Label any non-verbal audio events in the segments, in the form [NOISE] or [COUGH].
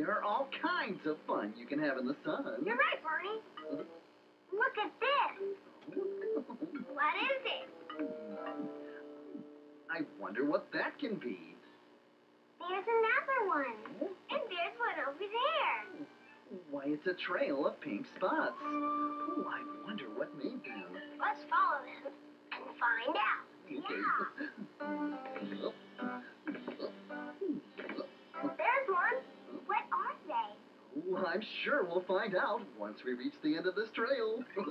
there are all kinds of fun you can have in the sun. You're right, Barney. Look at this. What is it? I wonder what that can be. There's another one. And there's one over there. Why, it's a trail of pink spots. Oh, I wonder what made them. Let's follow them I'm sure we'll find out once we reach the end of this trail. [LAUGHS] oh,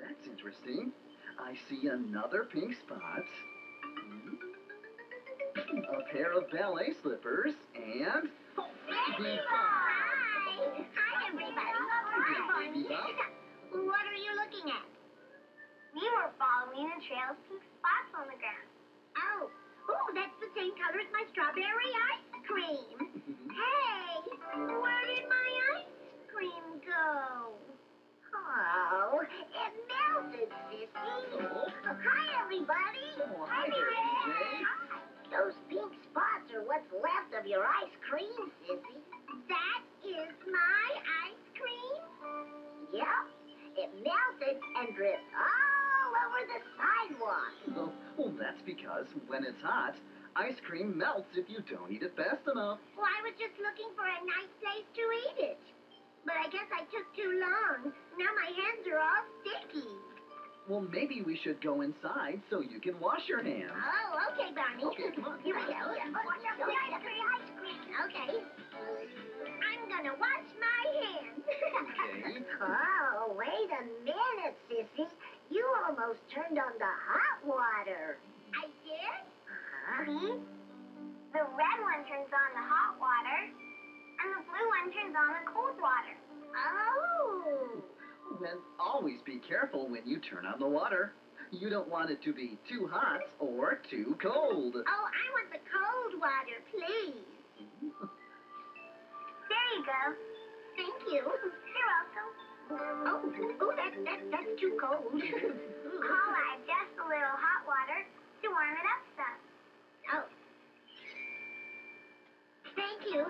that's interesting. I see another pink spot. A pair of ballet slippers and baby Hi. Hi, everybody. Hi, What are you looking at? We were following a trail of pink spots on the ground. Sissy. Hi, everybody. Oh, hi there, Hi. Those pink spots are what's left of your ice cream, Sissy. That is my ice cream? Yep. It melted and dripped all over the sidewalk. Oh, well, that's because when it's hot, ice cream melts if you don't eat it fast enough. Well, I was just looking for a nice place to eat it. But I guess I took too long. Now my hands are all sticky. Well, maybe we should go inside so you can wash your hands. Oh, okay, Barney. Okay, come on. Here we go. Ice cream, ice. Okay. I'm gonna wash my hands. Okay. [LAUGHS] Oh, wait a minute, Sissy. You almost turned on the hot water. I did? Uh-huh. See? The red one turns on the hot water, and the blue one turns on the cold water. Oh. And always be careful when you turn on the water. You don't want it to be too hot or too cold. Oh, I want the cold water, please. There you go. Thank you. You're welcome. Oh, oh, that, that, that's too cold. [LAUGHS] I'll add just a little hot water to warm it up some. Oh. Thank you.